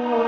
Oh.